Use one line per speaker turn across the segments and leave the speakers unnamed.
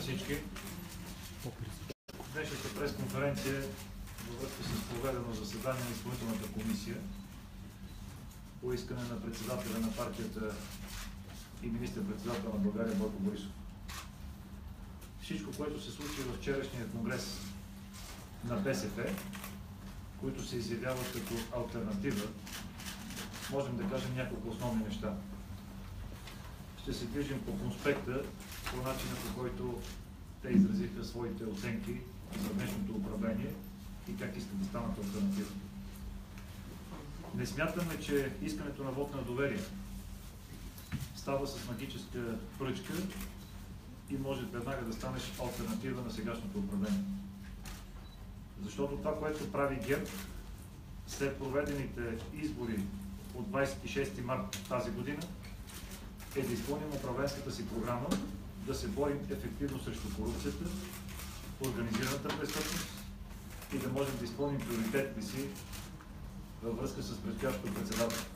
на всички. Днешната пресконференция във връзка с проведено заседание на изпълнителната комисия по искане на председателя на партията и министър-председател на България Бойко Борисов. Всичко, което се случи във вчерашния конгрес на БСП, които се изявяват като альтернатива, можем да кажем няколко основни неща. Ще се движим по конспекта, по начина по който те изразиха своите оценки за днешното управление и как искат да станат альтернатива. Не смятаме, че искането на вод на доверие става с магическа пръчка и може веднага да станеш альтернатива на сегашното управление. Защото това, което прави ГЕРБ след проведените избори от 26 март тази година, е да изпълним управленската си програма, да се борим ефективно срещу корупцията, организираната престъпност и да можем да изпълним приоритетите си във връзка с предстоящото председателство.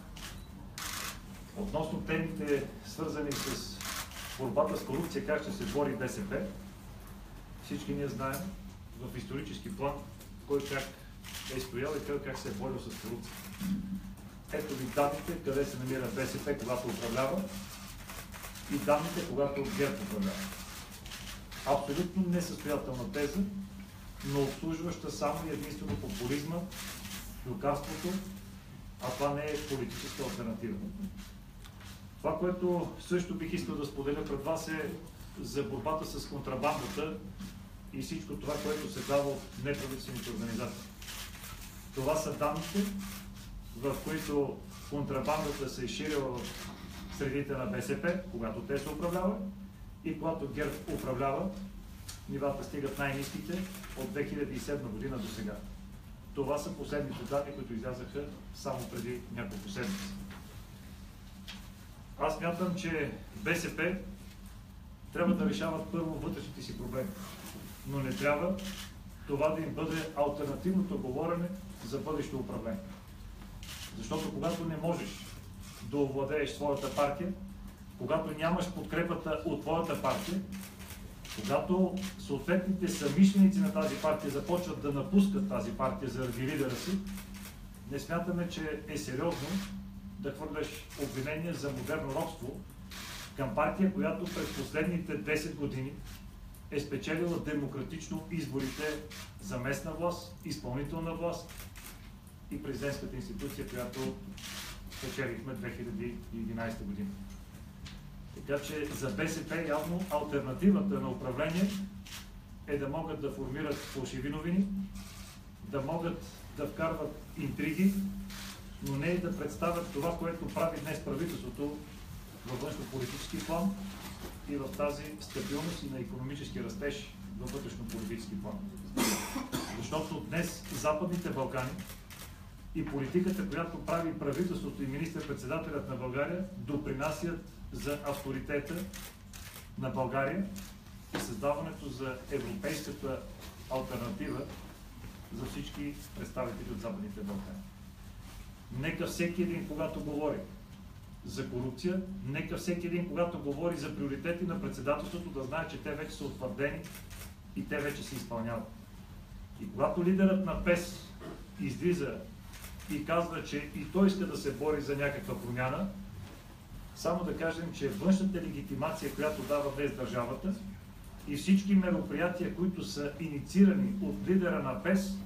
Относно темите, свързани с борбата с корупция, как ще се бори БСП, всички ние знаем в исторически план кой как е стоял и кой как се е борил с корупция. Ето ви данните, къде се намира БСП, когато управлява и данните, когато ГЕРБ управлява. Абсолютно несъстоятелна теза, но обслужваща само и единствено популизма, люкарството, а това не е политическа альтернатива. Това, което също бих искал да споделя пред вас е за борбата с контрабандата и всичко това, което се дава от неправителствените организации. Това са данните, в които контрабандата се е ширила в средите на БСП, когато те се управляват и когато ГЕРБ управлява, нивата стигат най-низките от 2007 година до сега. Това са последните данни, които излязаха само преди няколко седмици. Аз мятам, че БСП трябва да решават първо вътрешните си проблеми, но не трябва това да им бъде альтернативното говорене за бъдещо управление. Защото когато не можеш да овладееш своята партия, когато нямаш подкрепата от твоята партия, когато съответните самишленици на тази партия започват да напускат тази партия заради лидера си, не смятаме, че е сериозно да хвърляш обвинения за модерно робство към партия, която през последните 10 години е спечелила демократично изборите за местна власт, изпълнителна власт и президентската институция, която спечелихме 2011 година. Така че за БСП явно альтернативата на управление е да могат да формират фалшиви новини, да могат да вкарват интриги, но не и да представят това, което прави днес правителството във външно-политически план и в тази стабилност и на економически растеж във вътрешно-политически план. Защото днес Западните Балкани и политиката, която прави правителството и министър-председателят на България, допринасят за авторитета на България и създаването за европейската альтернатива за всички представители от Западните Балкани. Нека всеки един, когато говори за корупция, нека всеки един, когато говори за приоритети на председателството, да знае, че те вече са утвърдени и те вече се изпълняват. И когато лидерът на ПЕС излиза и казва, че и той иска да се бори за някаква промяна, само да кажем, че външната легитимация, която дава днес държавата и всички мероприятия, които са инициирани от лидера на ПЕС,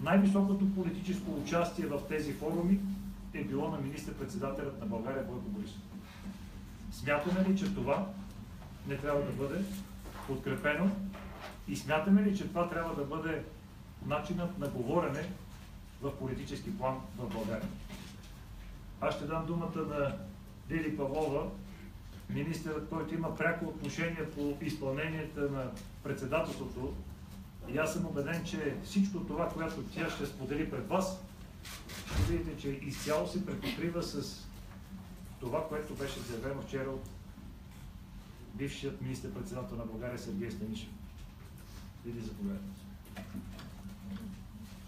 най-високото политическо участие в тези форуми е било на министър-председателят на България Бойко Борисов. Смятаме ли, че това не трябва да бъде подкрепено и смятаме ли, че това трябва да бъде начинът на говорене в политически план в България? Аз ще дам думата на Лили Павлова, министърът, който има пряко отношение по изпълнението на председателството. И аз съм убеден, че всичко това, което тя ще сподели пред вас, ще видите, че изцяло се препокрива с това, което беше заявено вчера от бившият министър-председател на България Сергей Станишев. Лили, заповядайте.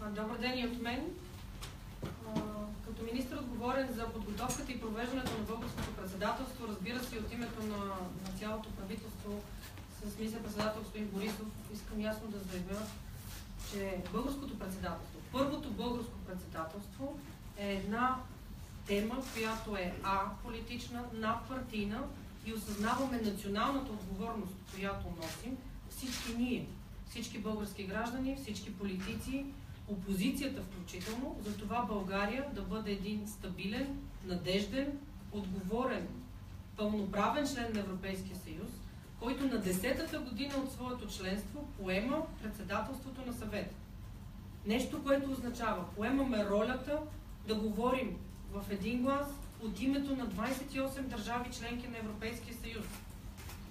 Добър ден и от мен. Като министр отговорен за подготовката и провеждането на българското председателство, разбира се, от името на, на цялото правителство с мисля председател господин Борисов искам ясно да заявя, че българското председателство, първото българско председателство е една тема, която е А политична, надпартийна и осъзнаваме националната отговорност, която носим всички ние, всички български граждани, всички политици, опозицията включително, за това България да бъде един стабилен, надежден, отговорен, пълноправен член на Европейския съюз, който на 10-та година от своето членство поема председателството на съвета. Нещо, което означава, поемаме ролята да говорим в един глас от името на 28 държави членки на Европейския съюз.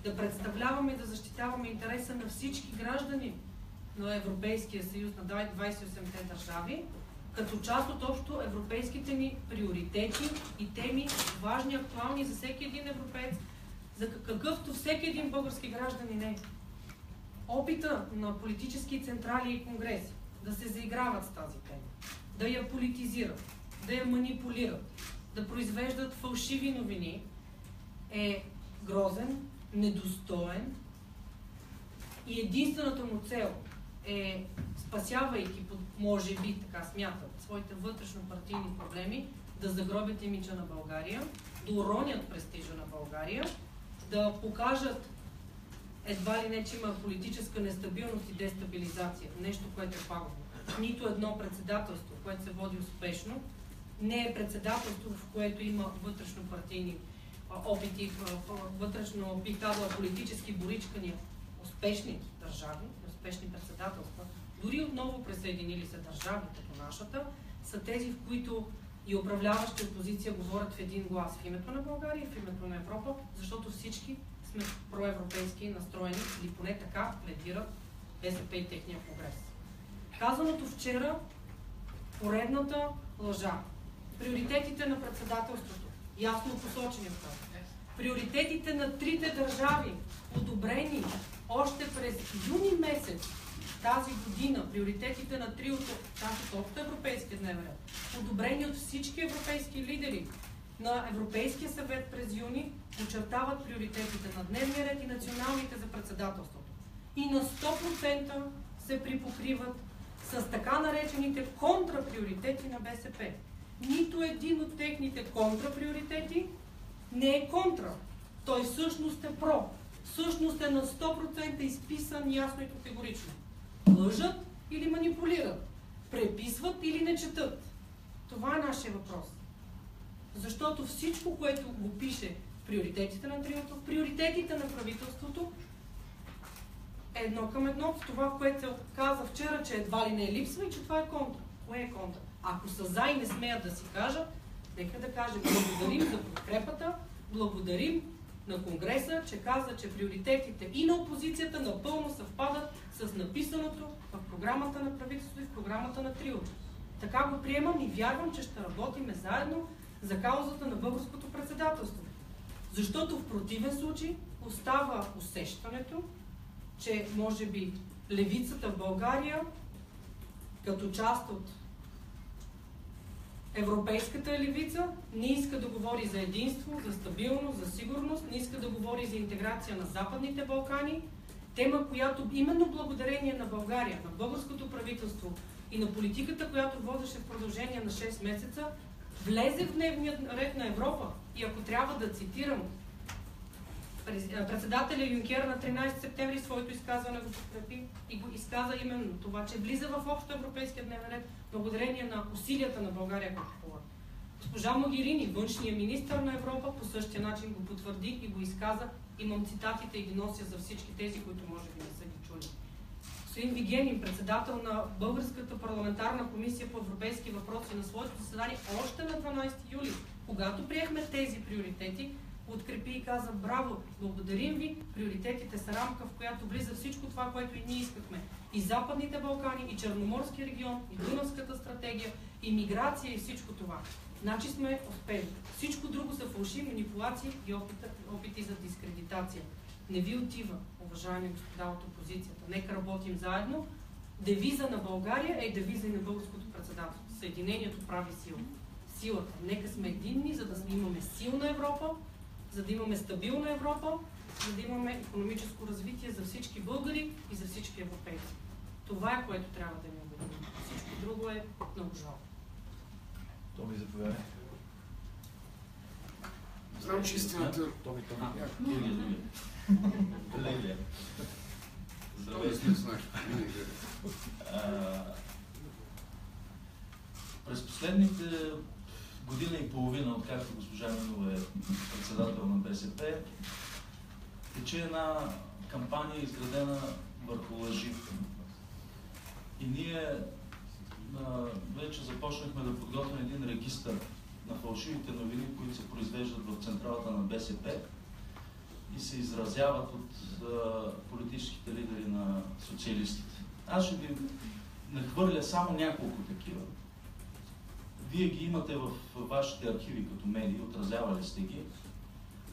Да представляваме и да защитаваме интереса на всички граждани на Европейския съюз, на 28-те държави, като част от общо европейските ни приоритети и теми, важни, актуални за всеки един европеец, за какъвто всеки един български гражданин е. Опита на политически централи и конгреси да се заиграват с тази тема, да я политизират, да я манипулират, да произвеждат фалшиви новини е грозен, недостоен и единствената му цел е, спасявайки, може би така смятат, своите вътрешно-партийни проблеми, да загробят имиджа на България, да уронят престижа на България, да покажат едва ли не, че има политическа нестабилност и дестабилизация. Нещо, което е пагубно. Нито едно председателство, което се води успешно, не е председателство, в което има вътрешно-партийни опити, вътрешно бих казала политически боричкания, успешни държави, успешни председателства, дори отново присъединили се държави като нашата, са тези, в които и управляващи опозиция говорят в един глас в името на България и в името на Европа, защото всички сме проевропейски настроени или поне така пледират БСП и техния прогрес. Казаното вчера, поредната лъжа. Приоритетите на председателството, ясно посочени в това. Приоритетите на трите държави, одобрени още през юни месец тази година, приоритетите на триото, част от общо европейския дневен ред, одобрени от всички европейски лидери на Европейския съвет през юни, очертават приоритетите на дневния ред и националните за председателството. И на 100% се припокриват с така наречените контраприоритети на БСП. Нито един от техните контраприоритети не е контра. Той всъщност е про. Всъщност е на 100% изписан ясно и категорично. Лъжат или манипулират. Преписват или не четат. Това е нашия въпрос. Защото всичко, което го пише в приоритетите на триото, в приоритетите на правителството, е едно към едно в това, което каза вчера, че едва ли не е липсва и че това е контра. Кое е контра? Ако са за и не смеят да си кажат, нека да кажем благодарим за подкрепата, благодарим на Конгреса, че каза, че приоритетите и на опозицията напълно съвпадат с написаното в програмата на правителството и в програмата на триото. Така го приемам и вярвам, че ще работиме заедно за каузата на българското председателство. Защото в противен случай остава усещането, че може би левицата в България, като част от Европейската левица не иска да говори за единство, за стабилност, за сигурност, не иска да говори за интеграция на Западните Балкани, тема, която именно благодарение на България, на българското правителство и на политиката, която водеше в продължение на 6 месеца, влезе в дневния ред на Европа. И ако трябва да цитирам председателя Юнкер на 13 септември своето изказване го подкрепи и го изказа именно това, че влиза в общо европейския дневен ред благодарение на усилията на България като хора. Госпожа Могирини, външния министр на Европа, по същия начин го потвърди и го изказа. Имам цитатите и ги нося за всички тези, които може би не са ги чули. Господин Вигенин, председател на Българската парламентарна комисия по европейски въпроси на своето заседание още на 12 юли, когато приехме тези приоритети, подкрепи и каза браво, благодарим ви, приоритетите са рамка, в която влиза всичко това, което и ние искахме. И Западните Балкани, и Черноморски регион, и Дунавската стратегия, и миграция, и всичко това. Значи сме успели. Всичко друго са фалшиви манипулации и опити, опити за дискредитация. Не ви отива, уважаеми господа от опозицията. Нека работим заедно. Девиза на България е девиза и на българското председателство. Съединението прави сила. Силата. Нека сме единни, за да имаме силна Европа, за да имаме стабилна Европа, за да имаме економическо развитие за всички българи и за всички европейци. Това е което трябва да ни обедини. Всичко друго е много жалко.
Томи, заповядай.
Знам, че истината...
Томи, Томи.
Лелия.
Винаги.
А, През последните година и половина, откакто госпожа Минова е председател на БСП, тече една кампания, изградена върху лъжи. И ние а, вече започнахме да подготвим един регистър на фалшивите новини, които се произвеждат в централата на БСП и се изразяват от а, политическите лидери на социалистите. Аз ще ви нахвърля само няколко такива. Вие ги имате в вашите архиви като медии, отразявали сте ги.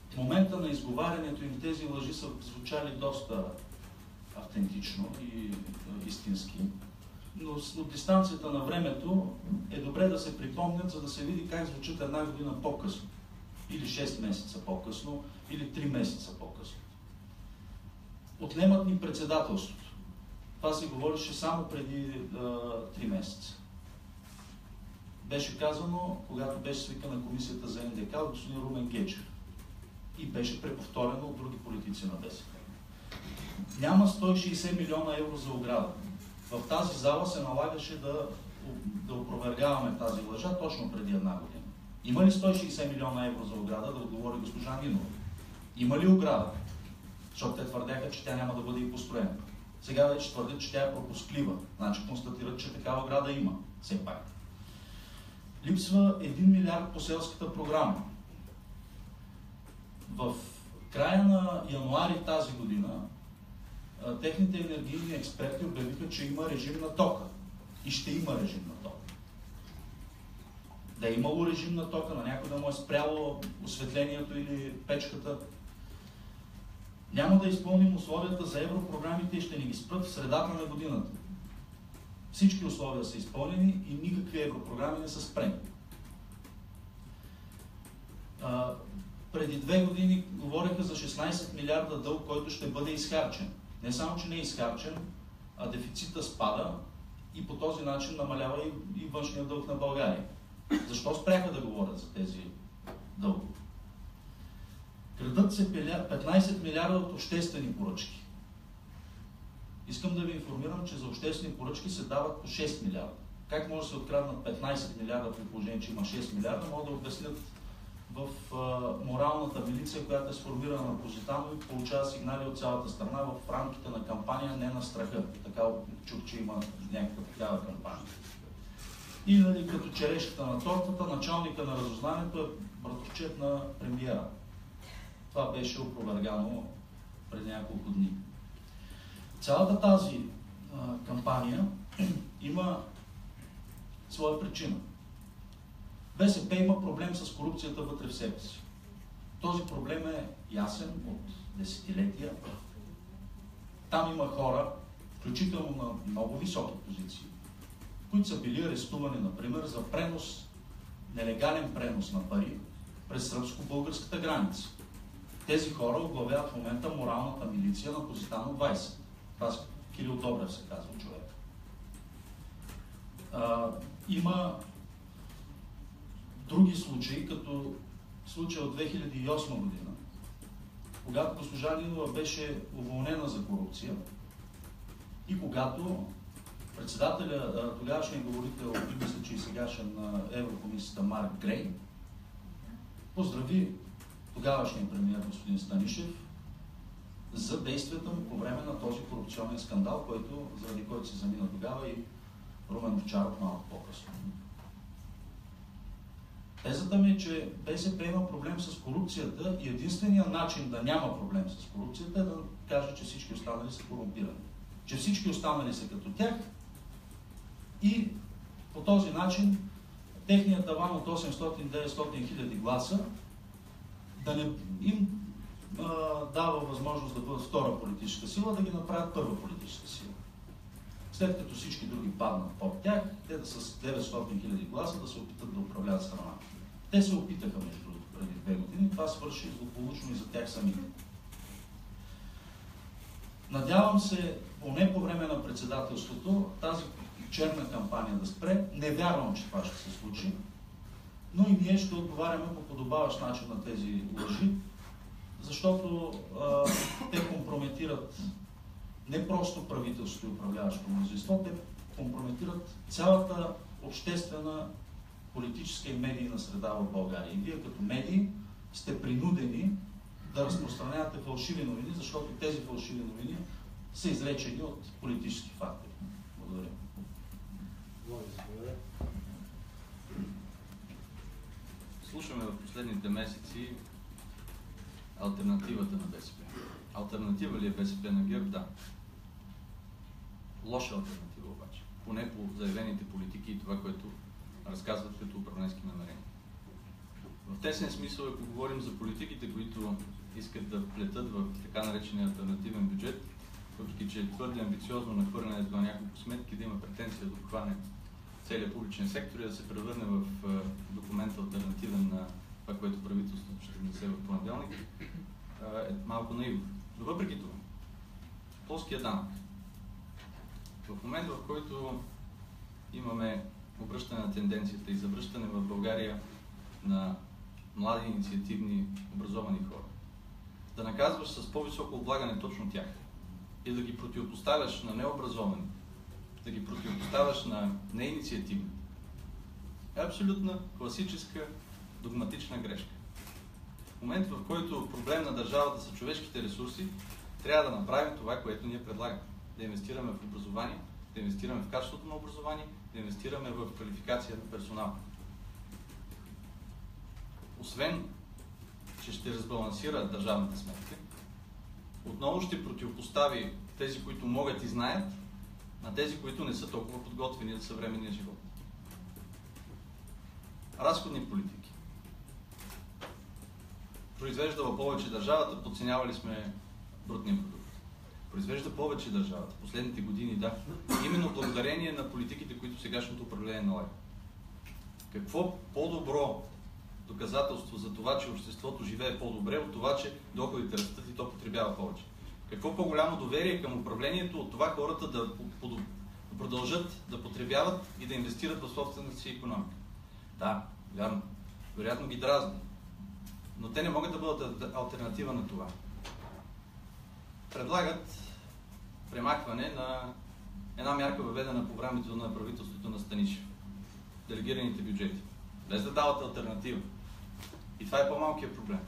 В момента на изговарянето им тези лъжи са звучали доста автентично и истински. Но от дистанцията на времето е добре да се припомнят, за да се види как звучат една година по-късно. Или 6 месеца по-късно, или 3 месеца по-късно. Отнемат ни председателството. Това се говореше само преди а, 3 месеца. Беше казано, когато беше свикана комисията за НДК от господин Румен Гечев. И беше преповторено от други политици на БСП. Няма 160 милиона евро за ограда. В тази зала се налагаше да, да опровергаваме тази лъжа точно преди една година. Има ли 160 милиона евро за ограда, да отговори госпожа Нинова? Има ли ограда? Защото те твърдяха, че тя няма да бъде и построена. Сега вече твърдят, че тя е пропусклива. Значи констатират, че такава ограда има. Все пак. Липсва 1 милиард по селската програма. В края на януари тази година техните енергийни експерти обявиха, че има режим на тока. И ще има режим на тока. Да е имало режим на тока, на някой да му е спряло осветлението или печката. Няма да изпълним условията за европрограмите и ще ни ги спрат в средата на годината. Всички условия са изпълнени и никакви европрограми не са спрени. А, преди две години говореха за 16 милиарда дълг, който ще бъде изхарчен. Не само, че не е изхарчен, а дефицита спада и по този начин намалява и, и външния дълг на България. Защо спряха да говорят за тези дългове? Крадат се 15 милиарда от обществени поръчки. Искам да ви информирам, че за обществени поръчки се дават по 6 милиарда. Как може да се откраднат 15 милиарда при положение, че има 6 милиарда, могат да обяснят в моралната милиция, която е сформирана на Позитано и получава сигнали от цялата страна в рамките на кампания Не на страха. Така чух, че има някаква такава кампания. И нали, като черешката на тортата, началника на разузнанието е братовчет на премиера. Това беше опровергано преди няколко дни. Цялата тази а, кампания има своя причина. БСП има проблем с корупцията вътре в себе си. Този проблем е ясен от десетилетия. Там има хора, включително на много високи позиции, които са били арестувани, например, за пренос, нелегален пренос на пари през сръбско-българската граница. Тези хора оглавяват в момента моралната милиция на Позитано 20. Това с Кирил Добрев се казва човек. А, има други случаи, като случай от 2008 година, когато госпожа Линова беше уволнена за корупция и когато председателя, тогавашния говорител, мисля, че и сегашен на Еврокомисията Марк Грей, поздрави тогавашния премиер господин Станишев за действията му по време на този корупционен скандал, който, заради който се замина тогава и Румен Овчаров малко по-късно. Тезата ми е, че БСП има проблем с корупцията и единственият начин да няма проблем с корупцията е да каже, че всички останали са корумпирани. Че всички останали са като тях и по този начин техният таван от 800-900 хиляди гласа да не им дава възможност да бъдат втора политическа сила, да ги направят първа политическа сила. След като всички други паднат под тях, те да с 900 хиляди гласа да се опитат да управляват страната. Те се опитаха, между преди две години. Това свърши злополучно и за тях самите. Надявам се, поне по време на председателството, тази черна кампания да спре. Не вярвам, че това ще се случи. Но и ние ще отговаряме по подобаващ начин на тези лъжи, защото а, те компрометират не просто правителството и управляващото мнозинство, те компрометират цялата обществена, политическа и медийна среда в България. И вие като медии сте принудени да разпространявате фалшиви новини, защото тези фалшиви новини са изречени от политически фактори. Благодаря.
Слушаме в последните месеци альтернативата на БСП. Альтернатива ли е БСП на ГЕРБ? Да. Лоша альтернатива обаче. Поне по заявените политики и това, което разказват като управленски намерения. В тесен смисъл, ако говорим за политиките, които искат да плетат в така наречения альтернативен бюджет, въпреки че е твърде амбициозно нахвърлянето на няколко сметки, да има претенция да обхване целият публичен сектор и да се превърне в документ альтернативен на това, което правителството ще внесе в понеделник, е малко наивно. Но въпреки това, плоския данък. В момент, в който имаме обръщане на тенденцията и завръщане в България на млади, инициативни, образовани хора, да наказваш с по-високо облагане точно тях и да ги противопоставяш на необразовани, да ги противопоставяш на неинициативни, е абсолютна класическа догматична грешка. В момент, в който проблем на държавата са човешките ресурси, трябва да направим това, което ние предлагаме. Да инвестираме в образование, да инвестираме в качеството на образование, да инвестираме в квалификация на персонал. Освен, че ще разбалансира държавната сметка, отново ще противопостави тези, които могат и знаят, на тези, които не са толкова подготвени за съвременния живот. Разходни политики. Произвеждала повече държавата, подценявали сме брутния продукт. Произвежда повече държавата. Последните години, да. Именно благодарение на политиките, които сегашното управление налага. Какво по-добро доказателство за това, че обществото живее по-добре, от това, че доходите растат и то потребява повече? Какво по-голямо доверие към управлението от това хората да, продължат да потребяват и да инвестират в собствената си економика? Да, вярно. Вероятно ги дразни. Но те не могат да бъдат альтернатива на това. Предлагат премахване на една мярка въведена по времето на правителството на Станишев. Делегираните бюджети. Без да дават альтернатива. И това е по-малкият проблем.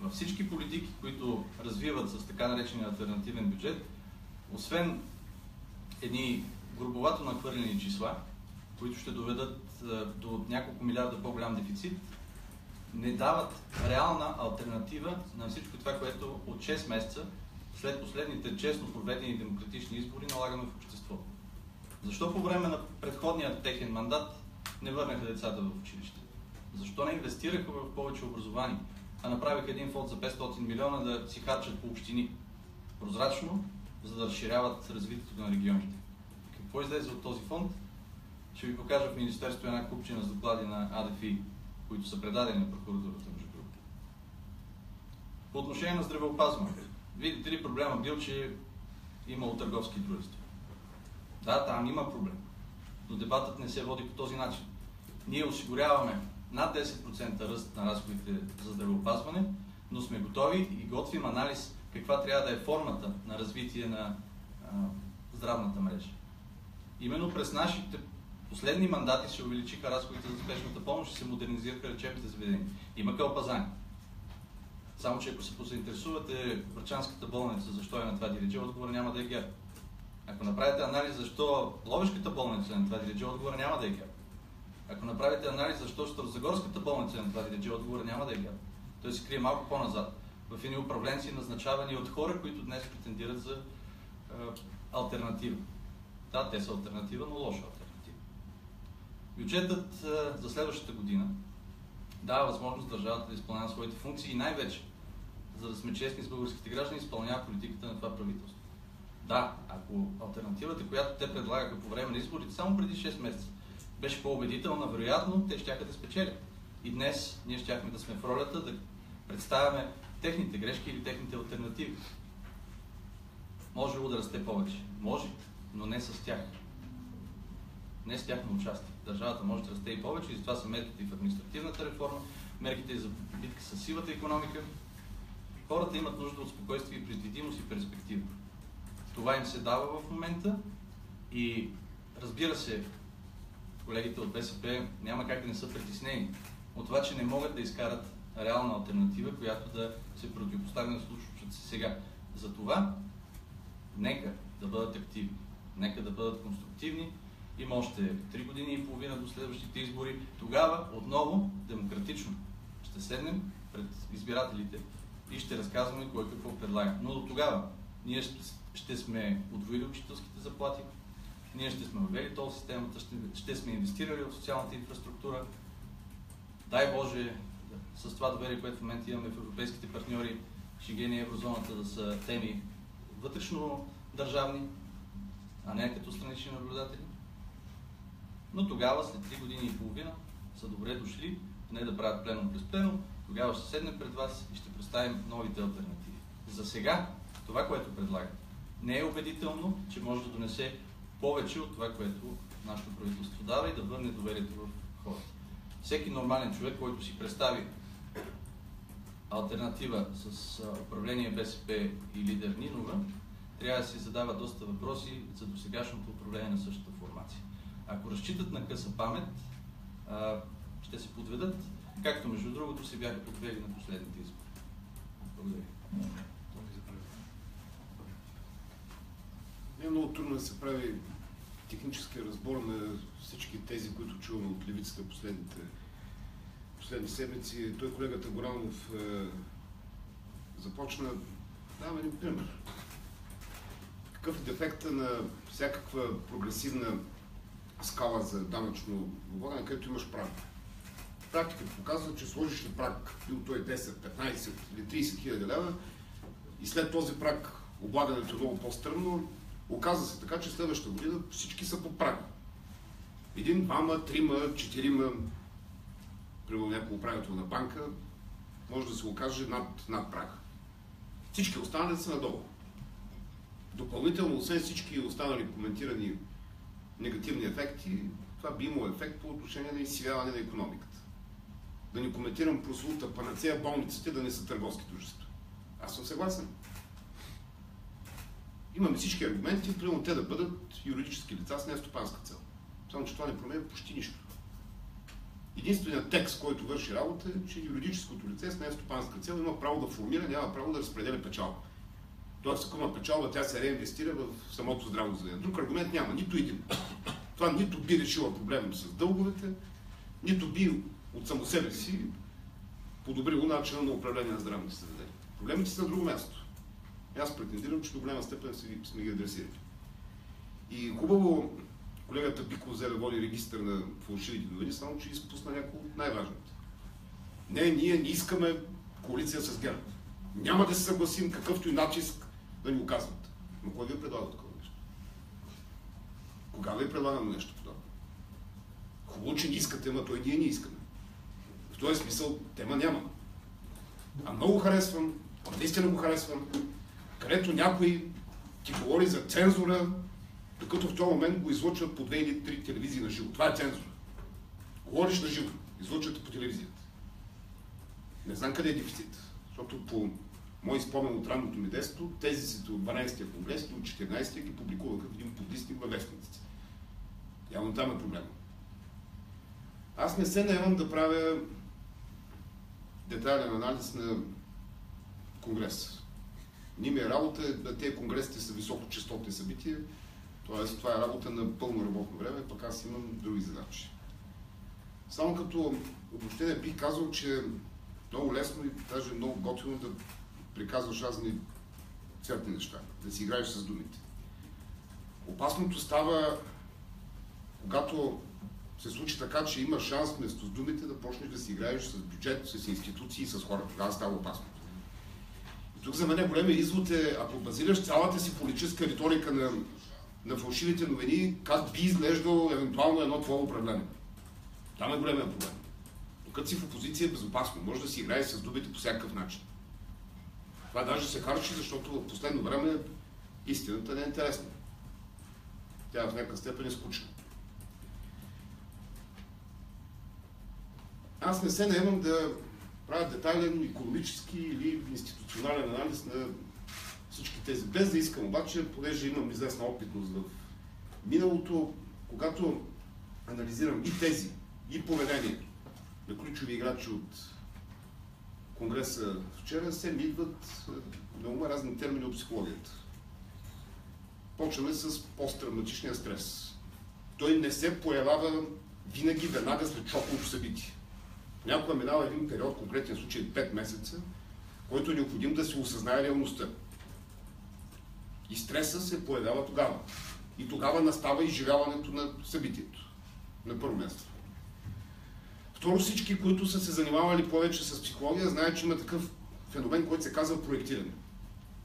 Във всички политики, които развиват с така наречения альтернативен бюджет, освен едни грубовато нахвърлени числа, които ще доведат до няколко милиарда по-голям дефицит, не дават реална альтернатива на всичко това, което от 6 месеца след последните честно проведени демократични избори налагаме в обществото. Защо по време на предходния техен мандат не върнаха децата в училище? Защо не инвестираха в повече образование, а направиха един фонд за 500 милиона да си харчат по общини? Прозрачно, за да разширяват развитието на регионите. Какво излезе от този фонд? Ще ви покажа в Министерството една купчина с доклади на АДФИ, които са предадени на прокуратурата, между другото. По отношение на здравеопазването. Видите ли, проблема бил, че имало търговски дружества. Да, там има проблем. Но дебатът не се води по този начин. Ние осигуряваме над 10% ръст на разходите за здравеопазване, но сме готови и готвим анализ каква трябва да е формата на развитие на а, здравната мрежа. Именно през нашите последни мандати се увеличиха разходите за спешната помощ и се модернизираха лечебните заведения. Има кълпазани. Само, че ако се позаинтересувате Врачанската болница, защо е на това диридже, отговор няма да е ГЕРБ. Ако направите анализ защо Ловешката болница е на това диридже, отговор няма да е ГЕРБ. Ако направите анализ защо Старозагорската болница е на това диридже, отговор няма да е ГЕРБ. Той се крие малко по-назад. В едни управленци, назначавани от хора, които днес претендират за е, альтернатива. Да, те са альтернатива, но лоша. Бюджетът е, за следващата година дава възможност държавата да изпълнява своите функции и най-вече, за да сме честни с българските граждани, изпълнява политиката на това правителство. Да, ако альтернативата, която те предлагаха по време на изборите, само преди 6 месеца, беше по-убедителна, вероятно те ще да спечелят. И днес ние щяхме да сме в ролята да представяме техните грешки или техните альтернативи. Може да расте повече. Може, но не с тях. Не с тяхно участие. Държавата може да расте и повече и затова са мерките и в административната реформа, мерките и за битка с сивата економика. Хората имат нужда от спокойствие, предвидимост и перспектива. Това им се дава в момента и разбира се, колегите от БСП няма как да не са притеснени от това, че не могат да изкарат реална альтернатива, която да се противопостави на случващото се сега. Затова нека да бъдат активни, нека да бъдат конструктивни. Има още 3 години и половина до следващите избори. Тогава отново демократично ще седнем пред избирателите и ще разказваме кой какво предлага. Но до тогава ние ще, сме удвоили учителските заплати, ние ще сме въвели тол системата, ще сме инвестирали в социалната инфраструктура. Дай Боже, с това доверие, което в момента имаме в европейските партньори, Шенген и еврозоната да са теми вътрешно държавни, а не като странични наблюдатели. Но тогава, след 3 години и половина, са добре дошли, не да правят пленум през пленум, тогава ще седнем пред вас и ще представим новите альтернативи. За сега, това, което предлагат, не е убедително, че може да донесе повече от това, което нашето правителство дава и да върне доверието в хората. Всеки нормален човек, който си представи альтернатива с управление БСП и лидер Нинова, трябва да си задава доста въпроси за досегашното управление на същата. Ако разчитат на къса памет, ще се подведат, както между другото се бяха подвели на последните избори. Благодаря.
Не е много трудно да се прави технически разбор на всички тези, които чуваме от левицата последните, последни седмици. Той колегата Горанов е, започна, давам един пример. Какъв е дефекта на всякаква прогресивна скала за данъчно говорене, където имаш праг? Практиката показва, че сложиш ли праг, бил той 10, 15 или 30 хиляди лева, и след този праг облагането е много по-стръмно, Оказва се така, че следващата година всички са по прага. Един, двама, трима, четирима, примерно някой управител на банка, може да се окаже над, над прага. Всички останали са надолу. Допълнително, освен всички останали коментирани негативни ефекти, това би имало ефект по отношение на изсивяване на економиката. Да не коментирам прослута панацея болниците да не са търговски дружества. Аз съм съгласен. Имаме всички аргументи, примерно те да бъдат юридически лица с нестопанска цел. Само, че това не променя почти нищо. Единственият текст, който върши работа е, че юридическото лице с нестопанска цел има право да формира, няма право да разпределя печалба. Тоест, ако има печалба, тя се реинвестира в самото здраво заведение. Друг аргумент няма, нито един. Това нито би решило проблема с дълговете, нито би от само себе си подобрило начина на управление на здравните заведения. Проблемите са на друго място. Аз претендирам, че до голяма степен сме ги адресирали. И хубаво колегата Биков взе да води регистър на фалшивите новини, само че изпусна някои от най-важните. Не, ние не искаме коалиция с ГЕРБ. Няма да се съгласим какъвто и натиск да ни оказват. Но кой ви предлага такова нещо? Кога ви предлагаме нещо подобно? Хубаво, че не искате, ама той ние не искаме. В този смисъл тема няма. А много харесвам, наистина го харесвам, където някой ти говори за цензура, докато в този момент го излъчват по две или три телевизии на живо. Това е цензура. Говориш на живо, излъчвате по телевизията. Не знам къде е дефицит, защото по мой спомен от ранното ми детство, си от 12-я конгрес от 14-я ги публикуваха в един подлистник във вестниците. Явно там е проблема. Аз не се наемам да правя детайлен анализ на Конгрес. Ние ми е работа, да тези конгресите са високочастотни събития, т.е. това е работа на пълно работно време, пък аз имам други задачи. Само като обобщение бих казал, че много лесно и даже много готино да приказваш разни цветни неща, да си играеш с думите. Опасното става, когато се случи така, че има шанс вместо с думите да почнеш да си играеш с бюджет, с институции, с хора. Тогава става опасно. Тук за мен големия извод е, ако базираш цялата си политическа риторика на, на фалшивите новини, как би изглеждало евентуално едно твое управление. Там е големия проблем. Докато си в опозиция е безопасно. Може да си играе с дубите по всякакъв начин. Това даже се харчи, защото в последно време истината не е интересна. Тя в някакъв степен е скучна. Аз не се наемам да правя детайлен економически или институционален анализ на всички тези. Без да искам обаче, понеже имам известна опитност в миналото, когато анализирам и тези, и поведението на ключови играчи от Конгреса вчера, се ми идват е, на ума разни термини от психологията. Почваме с посттравматичния стрес. Той не се появява винаги веднага след шоково събитие. Някога минава един период, конкретен случай 5 месеца, който е необходим да се осъзнае реалността. И стреса се появява тогава. И тогава настава изживяването на събитието. На първо място. Второ, всички, които са се занимавали повече с психология, знаят, че има такъв феномен, който се казва проектиране.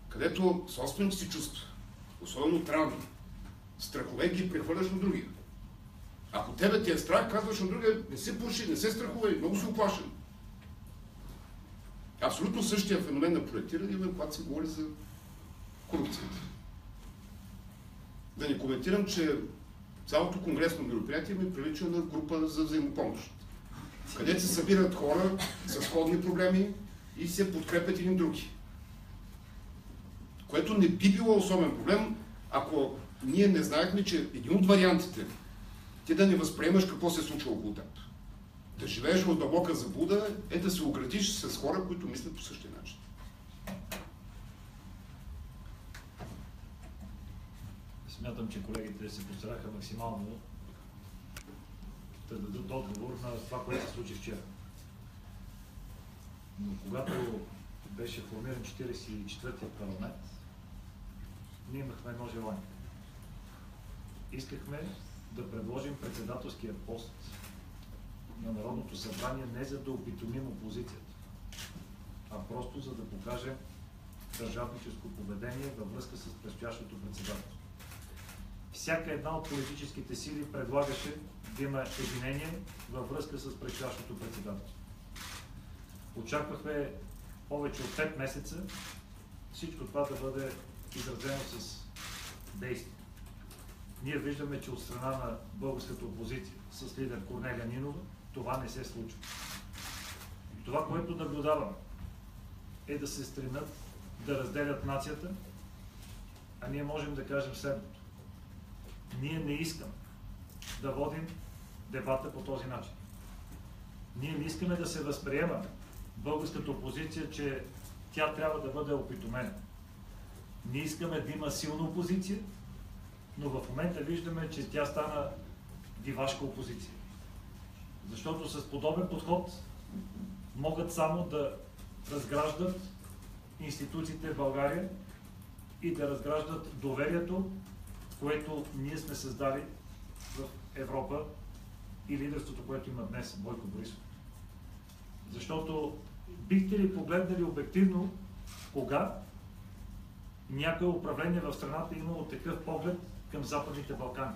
Където собствените си чувства, особено травми, страхове ги прехвърляш на другия. Ако тебе ти е страх, казваш на другия, не се пуши, не се страхувай, много си оплашен. Абсолютно същия феномен на проектиране има, когато се говори за корупцията. Да не коментирам, че цялото конгресно мероприятие ми прилича на група за взаимопомощ, където се събират хора с сходни проблеми и се подкрепят един други. Което не би било особен проблем, ако ние не знаехме, че един от вариантите ти да не възприемаш какво се случва около теб. Да живееш в дълбока заблуда е да се оградиш с хора, които мислят по същия начин.
Смятам, че колегите се постараха максимално да дадат отговор на това, което се случи вчера. Но когато беше формиран 44-тия парламент, ние имахме едно желание. Искахме да предложим председателския пост на Народното събрание не за да опитомим опозицията, а просто за да покажем държавническо поведение във връзка с предстоящото председателство. Всяка една от политическите сили предлагаше да има единение във връзка с предстоящото председателство. Очаквахме повече от 5 месеца всичко това да бъде изразено с действие. Ние виждаме, че от страна на българската опозиция с лидер Корнелия Нинова това не се случва. Това, което наблюдаваме, е да се стремят да разделят нацията, а ние можем да кажем следното. Ние не искаме да водим дебата по този начин. Ние не искаме да се възприема българската опозиция, че тя трябва да бъде опитомена. Ние искаме да има силна опозиция, но в момента виждаме, че тя стана дивашка опозиция. Защото с подобен подход могат само да разграждат институциите в България и да разграждат доверието, което ние сме създали в Европа и лидерството, което има днес Бойко Борисов. Защото бихте ли погледнали обективно кога някое управление в страната е имало такъв поглед към Западните Балкани?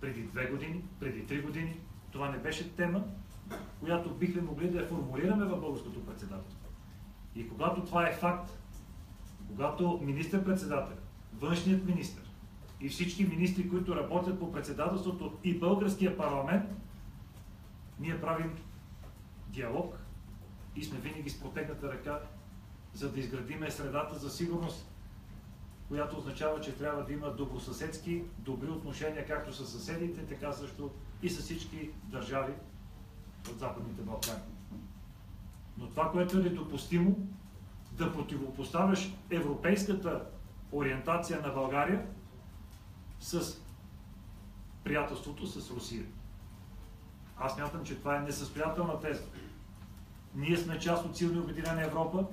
Преди две години, преди три години, това не беше тема, която бихме могли да я формулираме в българското председателство. И когато това е факт, когато министър-председател, външният министр и всички министри, които работят по председателството и българския парламент, ние правим диалог и сме винаги с протегната ръка, за да изградиме средата за сигурност, която означава, че трябва да има добросъседски, добри отношения както с съседите, така също и с всички държави от Западните Балкани. Но това, което е недопустимо, да противопоставяш европейската ориентация на България с приятелството с Русия. Аз мятам, че това е несъстоятелна теза. Ние сме част от силно обединена Европа,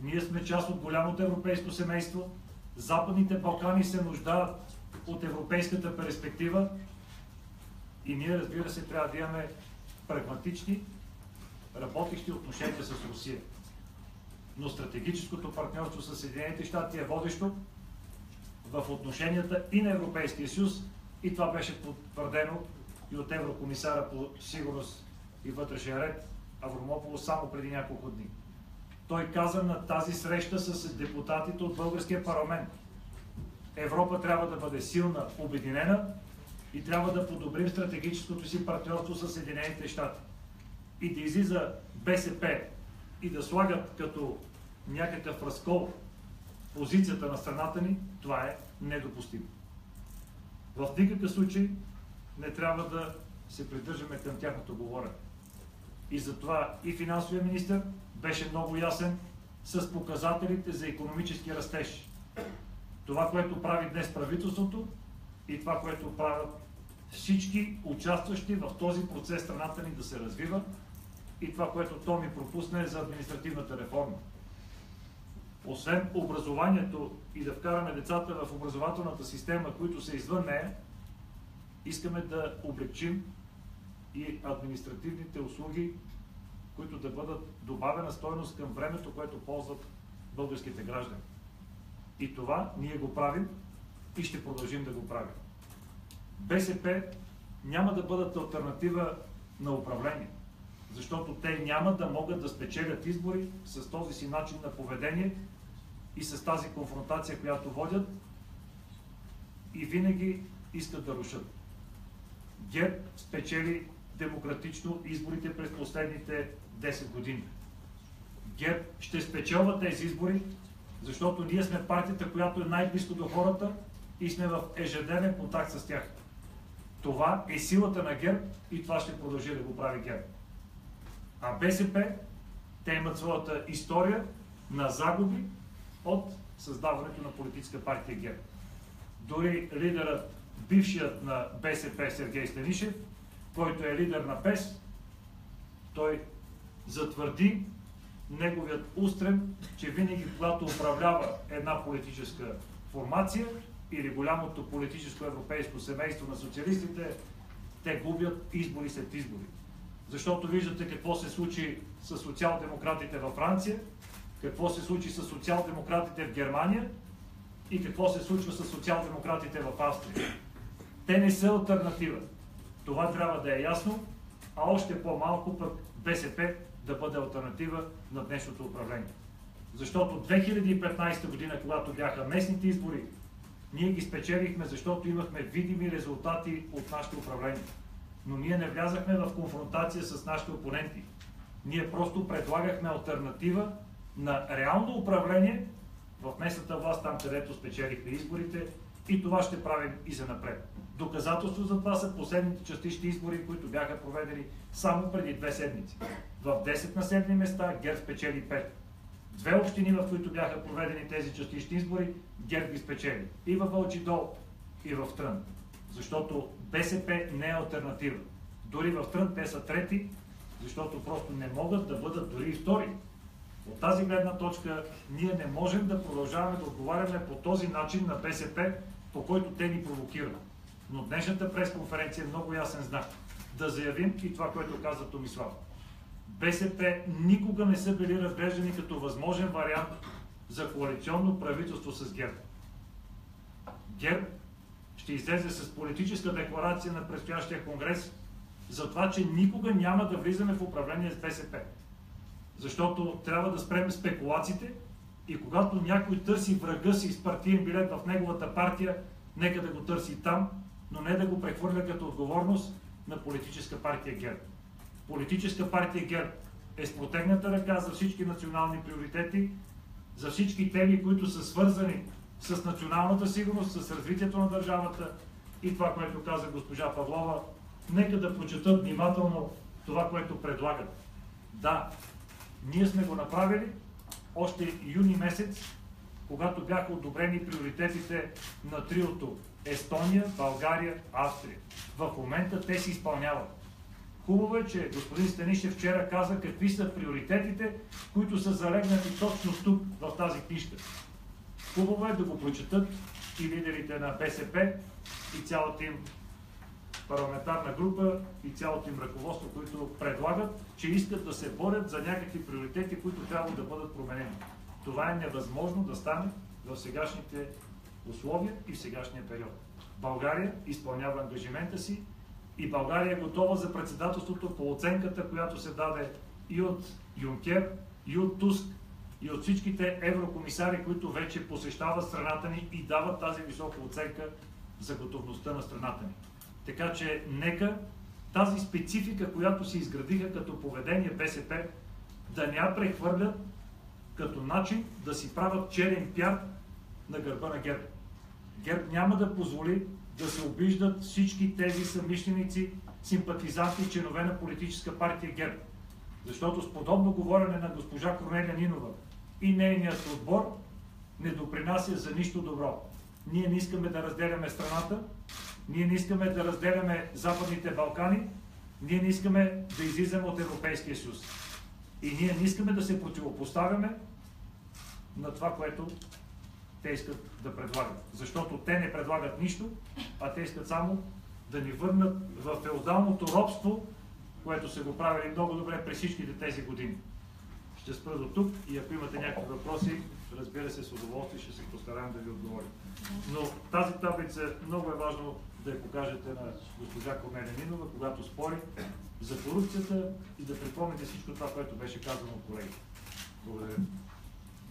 ние сме част от голямото европейско семейство, Западните Балкани се нуждаят от европейската перспектива и ние, разбира се, трябва да имаме прагматични, работещи отношения с Русия. Но стратегическото партньорство с Съединените щати е водещо в отношенията и на Европейския съюз и това беше потвърдено и от еврокомисара по сигурност и вътрешен ред Авромополо само преди няколко дни. Той каза на тази среща с депутатите от българския парламент. Европа трябва да бъде силна, обединена и трябва да подобрим стратегическото си партньорство с Съединените щати. И да излиза БСП и да слагат като някакъв разкол позицията на страната ни, това е недопустимо. В никакъв случай не трябва да се придържаме към тяхното говорене. И затова и финансовия министр беше много ясен с показателите за економически растеж. Това, което прави днес правителството и това, което правят всички участващи в този процес страната ни да се развива и това, което то ми пропусне е за административната реформа. Освен образованието и да вкараме децата в образователната система, които са извън нея, искаме да облегчим и административните услуги, които да бъдат добавена стойност към времето, което ползват българските граждани. И това ние го правим и ще продължим да го правим. БСП няма да бъдат альтернатива на управление, защото те няма да могат да спечелят избори с този си начин на поведение и с тази конфронтация, която водят и винаги искат да рушат. ГЕРБ спечели демократично изборите през последните 10 години. ГЕРБ ще спечелва тези избори, защото ние сме партията, която е най-близко до хората и сме в ежедневен контакт с тях. Това е силата на ГЕРБ и това ще продължи да го прави ГЕРБ. А БСП, те имат своята история на загуби от създаването на политическа партия ГЕРБ. Дори лидерът, бившият на БСП Сергей Станишев, който е лидер на ПЕС, той затвърди неговият устрем, че винаги когато управлява една политическа формация или голямото политическо европейско семейство на социалистите, те губят избори след избори. Защото виждате какво се случи с социал-демократите във Франция, какво се случи с социал-демократите в Германия и какво се случва с социал-демократите в Австрия. Те не са альтернатива. Това трябва да е ясно, а още по-малко пък БСП да бъде альтернатива на днешното управление. Защото 2015 година, когато бяха местните избори, ние ги спечелихме, защото имахме видими резултати от нашето управление. Но ние не влязахме в конфронтация с нашите опоненти. Ние просто предлагахме альтернатива на реално управление в местната власт, там където спечелихме изборите и това ще правим и за напред. Доказателство за това са последните частични избори, които бяха проведени само преди две седмици. В 10 населени места ГЕРБ спечели 5. Две общини, в които бяха проведени тези частични избори, ГЕРБ ги спечели. И в Вълчидол, и в Трън. Защото БСП не е альтернатива. Дори в Трън те са трети, защото просто не могат да бъдат дори и втори. От тази гледна точка ние не можем да продължаваме да отговаряме по този начин на БСП, по който те ни провокират. Но днешната пресконференция е много ясен знак. Да заявим и това, което каза Томислав. БСП никога не са били разглеждани като възможен вариант за коалиционно правителство с ГЕРБ. ГЕРБ ще излезе с политическа декларация на предстоящия конгрес за това, че никога няма да влизаме в управление с БСП. Защото трябва да спрем спекулациите и когато някой търси врага си с партиен билет в неговата партия, нека да го търси там, но не да го прехвърля като отговорност на политическа партия ГЕРБ. Политическа партия ГЕРБ е с протегната ръка за всички национални приоритети, за всички теми, които са свързани с националната сигурност, с развитието на държавата и това, което каза госпожа Павлова. Нека да прочетат внимателно това, което предлагат. Да, ние сме го направили още юни месец, когато бяха одобрени приоритетите на триото Естония, България, Австрия. В момента те се изпълняват. Хубаво е, че господин Станишев вчера каза какви са приоритетите, които са залегнати точно тук, в тази книжка. Хубаво е да го прочетат и лидерите на БСП и цялата им парламентарна група и цялото им ръководство, които предлагат, че искат да се борят за някакви приоритети, които трябва да бъдат променени. Това е невъзможно да стане в сегашните условия и в сегашния период. България изпълнява ангажимента си И България е готова за председателството по оценката, която се даде и от Юнкер, и от Туск, и от всичките еврокомисари, които вече посещават страната ни и дават тази висока оценка за готовността на страната ни. Така че нека тази специфика, която се изградиха като поведение БСП, да не я прехвърлят като начин да си правят черен пяр на гърба на ГЕРБ. ГЕРБ няма да позволи да се обиждат всички тези съмишленици, симпатизанти и членове на политическа партия ГЕРБ. Защото с подобно говорене на госпожа Корнелия Нинова и нейният отбор не допринася за нищо добро. Ние не искаме да разделяме страната, ние не искаме да разделяме Западните Балкани, ние не искаме да излизаме от Европейския съюз. И ние не искаме да се противопоставяме на това, което те искат да предлагат. Защото те не предлагат нищо, а те искат само да ни върнат в феодалното робство, което са го правили много добре през всичките тези години. Ще спра до тук и ако имате някакви въпроси, разбира се, с удоволствие ще се постараем да ви отговорим. Но тази таблица много е важно да я покажете на госпожа Корнелия Нинова, когато спори за корупцията и да припомните всичко това, което беше казано от колегите. Благодаря.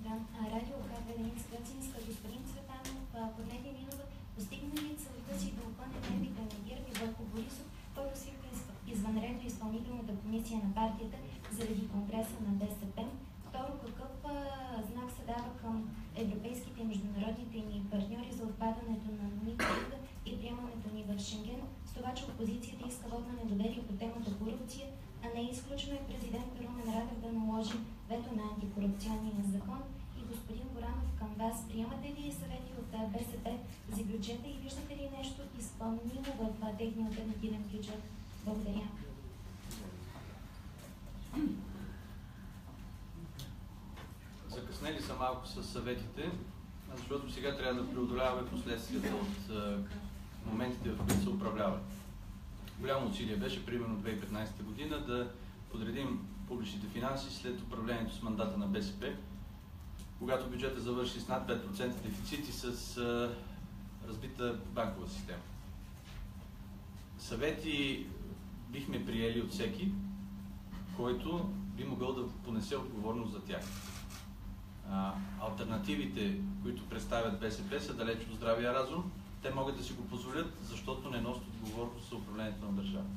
Да, радио Катеринска Гръцинска, господин Цветанов, Корнелия Нинова, постигна ли целта си да опъне нервите на върху Борисов, който свика извънредно изпълнителната комисия на партията заради конгреса на БСП? Второ, какъв а, знак се дава към европейските и международните ни партньори за отпадането на митинга и приемането ни в Шенген, с това, че опозицията иска вод на недоверие по темата корупция, а не е изключено и президент Румен Радев да наложи вето на антикорупционния закон. И господин Горанов, към вас, приемате ли съвети от БСП за бюджета и виждате ли нещо изпълнимо в техния альтернативен бюджет? Благодаря.
Закъснели са малко с съветите, защото сега трябва да преодоляваме последствията от е, моментите, в които се управлява. Голямо усилие беше, примерно 2015 година, да подредим публичните финанси след управлението с мандата на БСП, когато бюджета завърши с над 5% дефицит и с е, разбита банкова система. Съвети бихме приели от всеки, който би могъл да понесе отговорност за тях. А, альтернативите, които представят БСП, са далеч от здравия разум. Те могат да си го позволят, защото не носят отговорност за управлението на държавата.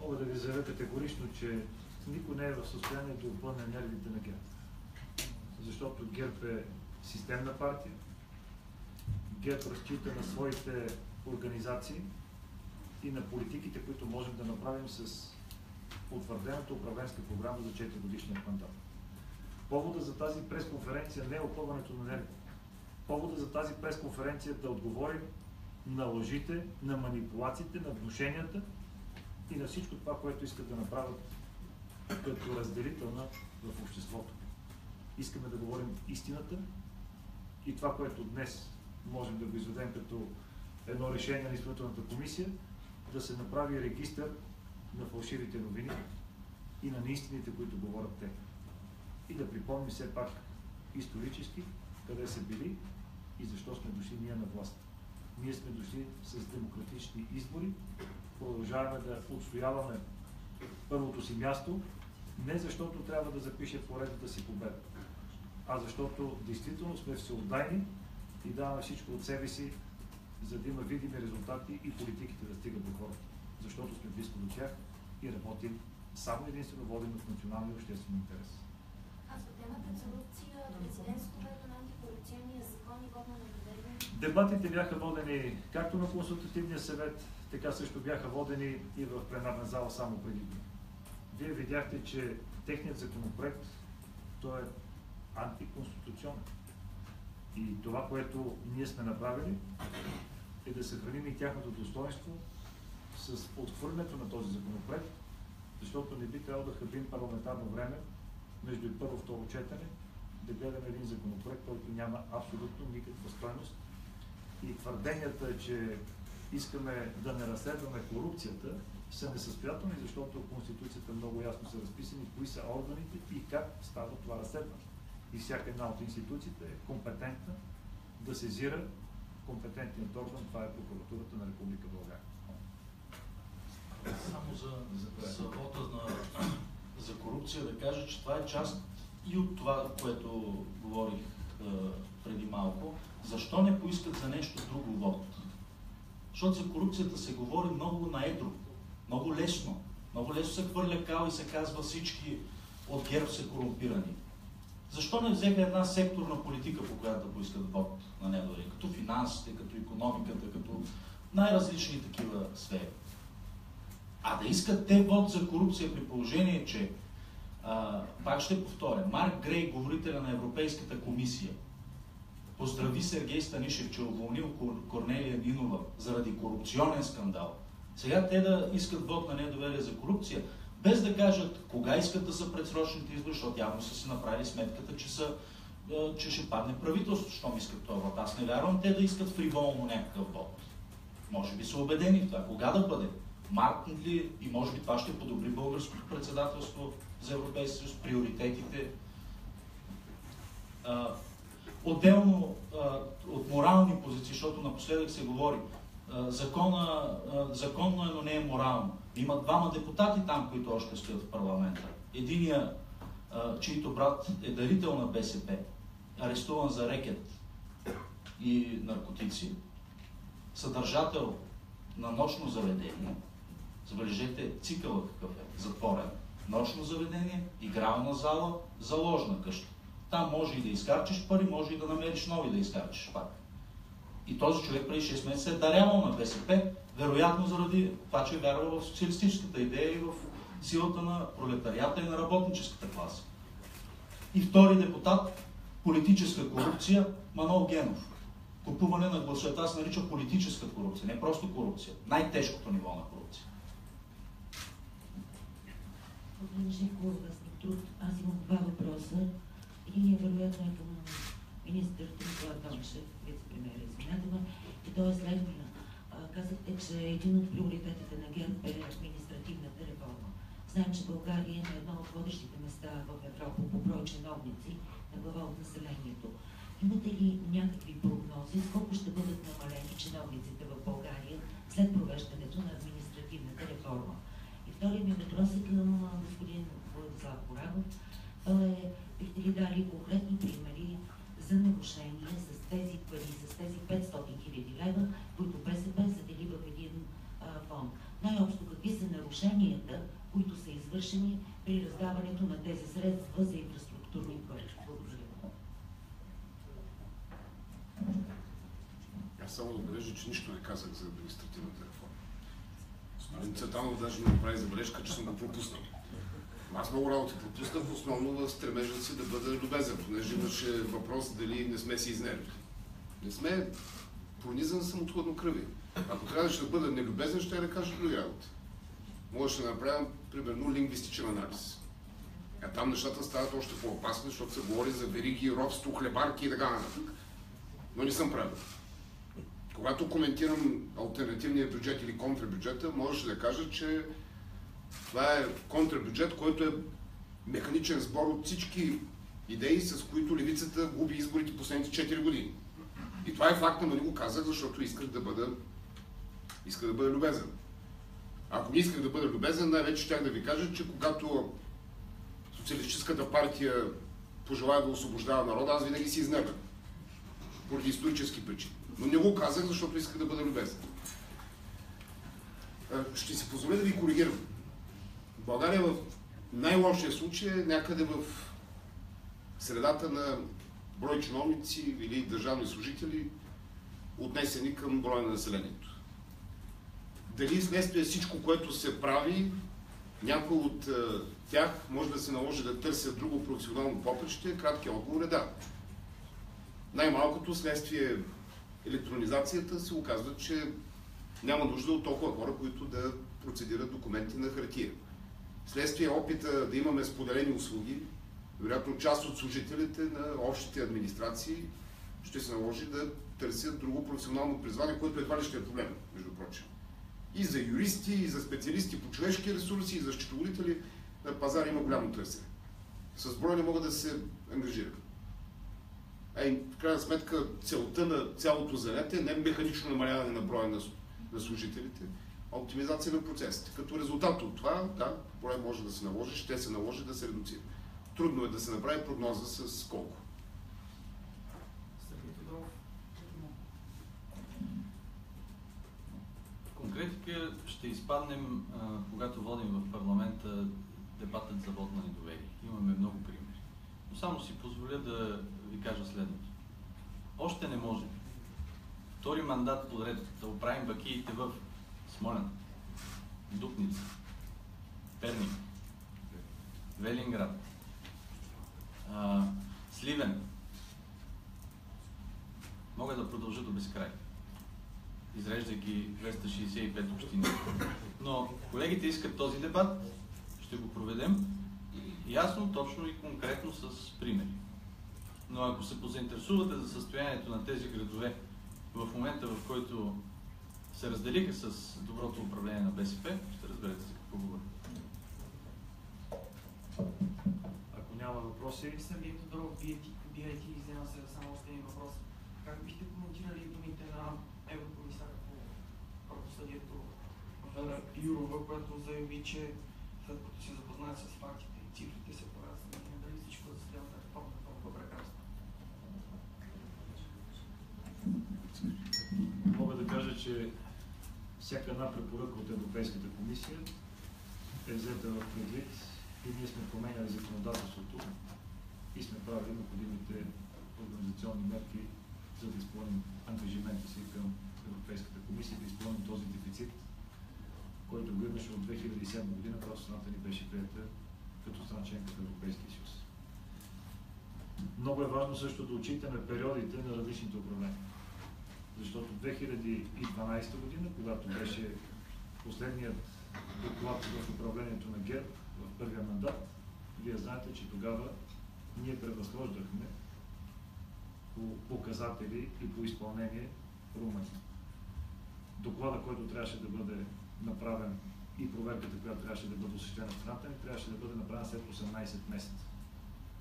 Мога да ви заявя категорично, че никой не е в състояние да опъне нервите на ГЕРБ. Защото ГЕРБ е системна партия. ГЕРБ разчита на своите организации и на политиките, които можем да направим с утвърдената управленска програма за 4 годишния мандат. Повода за тази пресконференция не е опъването на нерви. Повода за тази пресконференция е да отговорим на лъжите, на манипулациите, на внушенията и на всичко това, което искат да направят като разделителна в обществото. Искаме да говорим истината и това, което днес можем да го изведем като едно решение на изпълнителната комисия, да се направи регистър на фалшивите новини и на неистините, които говорят те. И да припомним все пак исторически къде са били и защо сме дошли ние на власт. Ние сме дошли с демократични избори, продължаваме да отстояваме първото си място, не защото трябва да запише поредната си победа, а защото действително сме всеотдайни и даваме всичко от себе си, за да има видими резултати и политиките да стигат до хората. Защото сме близко до тях и работим само единствено водим от националния обществен интерес. Дебатите бяха водени както на консултативния съвет, така също бяха водени и в пленарна зала само преди дни. Вие видяхте, че техният законопроект той е антиконституционен. И това, което ние сме направили, е да съхраним и тяхното достоинство с отхвърлянето на този законопроект, защото не би трябвало да хабим парламентарно време между първо и второ четене, да гледаме един законопроект, който няма абсолютно никаква стойност. И твърденията, че искаме да не разследваме корупцията, са несъстоятелни, защото Конституцията много ясно са разписани кои са органите и как става това разследване. И всяка една от институциите е компетентна да сезира компетентният орган, това е прокуратурата на Република България.
Само за, за, за вода на, за корупция да кажа, че това е част и от това, което говорих е, преди малко. Защо не поискат за нещо друго вод? Защото за корупцията се говори много на едро, много лесно. Много лесно се хвърля кал и се казва всички от ГЕРБ са корумпирани. Защо не взеха една секторна политика, по която да поискат вод на недоверие? Като финансите, като економиката, като най-различни такива сфери. А да искат те вод за корупция при положение, че а, пак ще повторя, Марк Грей, говорителя на Европейската комисия, поздрави Сергей Станишев, че е уволнил Корнелия Нинова заради корупционен скандал. Сега те да искат вод на недоверие за корупция, без да кажат кога искат да са предсрочните избори, защото явно са си направили сметката, че, са, че ще падне правителството, щом искат това вод. Аз не вярвам те да искат фриволно някакъв вод. Може би са убедени в това. Кога да бъде? Март ли? И може би това ще подобри българското председателство за Европейския съюз, приоритетите. А, отделно а, от морални позиции, защото напоследък се говори, а, закона, законно е, но не е морално. Има двама депутати там, които още стоят в парламента. Единия, чийто брат е дарител на БСП, арестуван за рекет и наркотици, съдържател на нощно заведение. Забележете цикъла какъв е. Затворен. Нощно заведение, игрална зала, заложна къща. Там може и да изкарчиш пари, може и да намериш нови да изкарчиш пак. И този човек преди 6 месеца е дарявал на БСП, вероятно заради това, че е вярвал в социалистическата идея и в силата на пролетарията и на работническата класа. И втори депутат, политическа корупция, Манол Генов. Купуване на гласове. Аз нарича политическа корупция, не просто корупция. Най-тежкото ниво на корупция.
Господин Живков, труд. Аз имам два въпроса. Единият вероятно е към министър Трикла Томшев, вице-премьер, извинете. И той е следния. Казахте, че един от приоритетите на ГЕРБ е административната реформа. Знаем, че България е на едно от водещите места в Европа по брой чиновници на глава от населението. Имате ли някакви прогнози с колко ще бъдат намалени чиновниците в България след провеждането на административната реформа? И вторият ми въпрос е към господин Владислав Корагов. Е, бихте ли дали конкретни примери за нарушение с тези пари, с тези 500 хиляди лева, които БСП задели в един а, фонд? Най-общо какви са нарушенията, които са извършени при раздаването на тези средства за инфраструктурни проекти? Благодаря.
Аз само да отбележа, че нищо не казах за административната. Господин Цветанов даже ми направи забележка, че съм го пропуснал. Аз много работи пропуснах, основно в стремежа си да бъда любезен, понеже имаше въпрос дали не сме си изнервили. Не сме, пронизан съм от хладнокръвие. Ако трябваше да бъда нелюбезен, ще я да кажа други работи. Може да направим, примерно, лингвистичен анализ. А там нещата стават още по-опасни, защото се говори за вериги, робство, хлебарки и така нататък. Но не съм правил. Когато коментирам альтернативния бюджет или контрабюджета, можеше да кажа, че това е контрабюджет, който е механичен сбор от всички идеи, с които левицата губи изборите последните 4 години. И това е факт, но не го казах, защото исках да бъда, исках да бъда любезен. Ако не исках да бъда любезен, най-вече щях да ви кажа, че когато Социалистическата партия пожелая да освобождава народа, аз винаги си изнервям. Поради исторически причини. Но не го казах, защото исках да бъда любезен. Ще си позволя да ви коригирам. България в най-лошия случай е някъде в средата на брой чиновници или държавни служители, отнесени към броя на населението. Дали следствие всичко, което се прави, някой от тях може да се наложи да търсят друго професионално поприще, краткият отговор е да. Най-малкото следствие електронизацията се оказва, че няма нужда от толкова хора, които да процедират документи на хартия. Следствие опита да имаме споделени услуги, вероятно част от служителите на общите администрации ще се наложи да търсят друго професионално призвание, което едва ли ще е проблем, между прочим. И за юристи, и за специалисти по човешки ресурси, и за счетоводители на пазара има голямо търсене. С броя не мога да се ангажирам. А и в крайна сметка целта на цялото занятие не е механично намаляване на броя на, на служителите, а оптимизация на процесите. Като резултат от това, да, брой може да се наложи, ще се наложи да се редуцира. Трудно е да се направи прогноза с колко.
Конкретика ще изпаднем, когато водим в парламента дебатът за вод на недоверие. Имаме много примери. Но само си позволя да ви кажа следното. Още не можем. Втори мандат подред да оправим бакиите в Смолян, Дупница, Перник, Велинград, Сливен. Мога да продължа до безкрай изреждайки 265 общини. Но колегите искат този дебат, ще го проведем ясно, точно и конкретно с примери. Но ако се позаинтересувате за състоянието на тези градове в момента, в който се разделиха с доброто управление на БСП, ще разберете за какво говоря.
Ако няма въпроси,
Сергей Тодоров, вие ти, вие ти взема се само още един въпрос. Как бихте коментирали думите на еврокомисаря по правосъдието Вера Юрова, която заяви, че след като се запознаят с фактите и цифрите се правят съмнение дали всичко за съдебната реформа е толкова прекрасно.
мога да кажа, че всяка една препоръка от Европейската комисия е взета в предвид и ние сме променяли законодателството и сме правили необходимите организационни мерки, за да изпълним ангажимента си към Европейската комисия, да изпълним този дефицит, който го имаше от 2007 година, когато страната ни беше прията като страна членка в Европейския съюз. Много е важно също да отчитаме периодите на различните управления. Защото 2012 година, когато беше последният доклад в управлението на ГЕРБ в първия мандат, вие знаете, че тогава ние превъзхождахме по показатели и по изпълнение Румъния. Доклада, който трябваше да бъде направен и проверката, която трябваше да бъде осъществена в страната ни, трябваше да бъде направена след 18 месеца.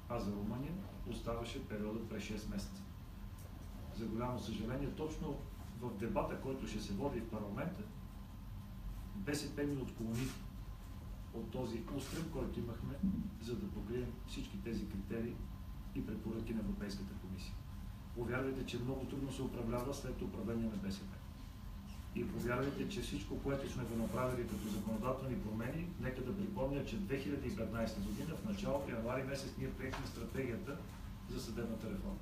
А за Румъния оставаше периода през 6 месеца. За голямо съжаление, точно в дебата, който ще се води в парламента, БСП ни отклони от този устрем, който имахме, за да покрием всички тези критерии и препоръки на Европейската комисия. Повярвайте, че много трудно се управлява след управление на БСП. И повярвайте, че всичко, което сме го направили като законодателни промени, нека да припомня, че 2015 година, в началото януари месец, ние приехме стратегията за съдебната реформа.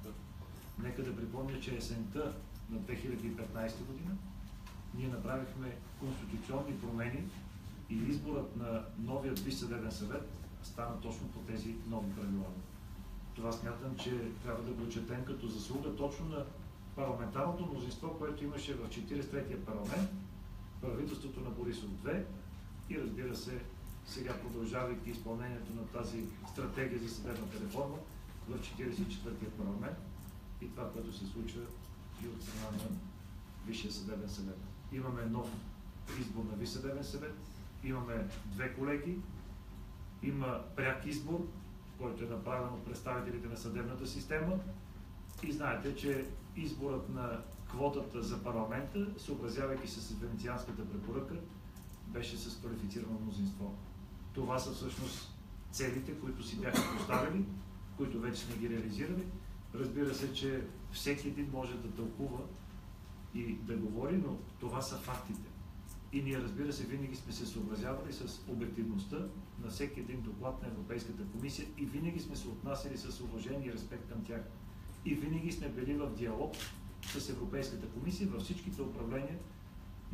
Нека да припомня, че есента на 2015 година ние направихме конституционни промени и изборът на новият Висш съвет стана точно по тези нови правила. Това смятам, че трябва да го четем като заслуга точно на парламентарното мнозинство, което имаше в 43-я парламент, правителството на Борисов 2 и разбира се, сега продължавайки изпълнението на тази стратегия за съдебната реформа в 44-я парламент и това, което се случва и от страна на Висшия съдебен съвет. Имаме нов избор на Висш съдебен съвет, имаме две колеги, има пряк избор, който е направен от представителите на съдебната система и знаете, че изборът на квотата за парламента, съобразявайки се с венецианската препоръка, беше с квалифицирано мнозинство. Това са всъщност целите, които си бяха поставили, които вече сме ги реализирали. Разбира се, че всеки един може да тълкува и да говори, но това са фактите. И ние, разбира се, винаги сме се съобразявали с обективността на всеки един доклад на Европейската комисия и винаги сме се отнасяли с уважение и респект към тях. И винаги сме били в диалог с Европейската комисия във всичките управления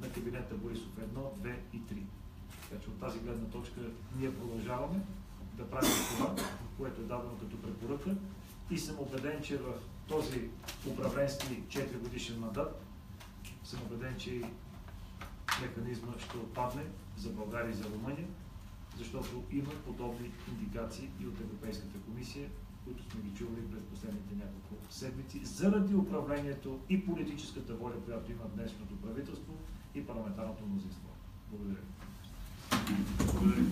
на кабинета Борисов 1, 2 и 3. Така че от тази гледна точка ние продължаваме да правим това, което е дадено като препоръка и съм убеден, че в този управленски 4 годишен мандат съм убеден, че механизма ще отпадне за България и за Румъния, защото има подобни индикации и от Европейската комисия, които сме ги чували през последните няколко седмици, заради управлението и политическата воля, която има днешното правителство и парламентарното мнозинство. Благодаря.
Благодаря.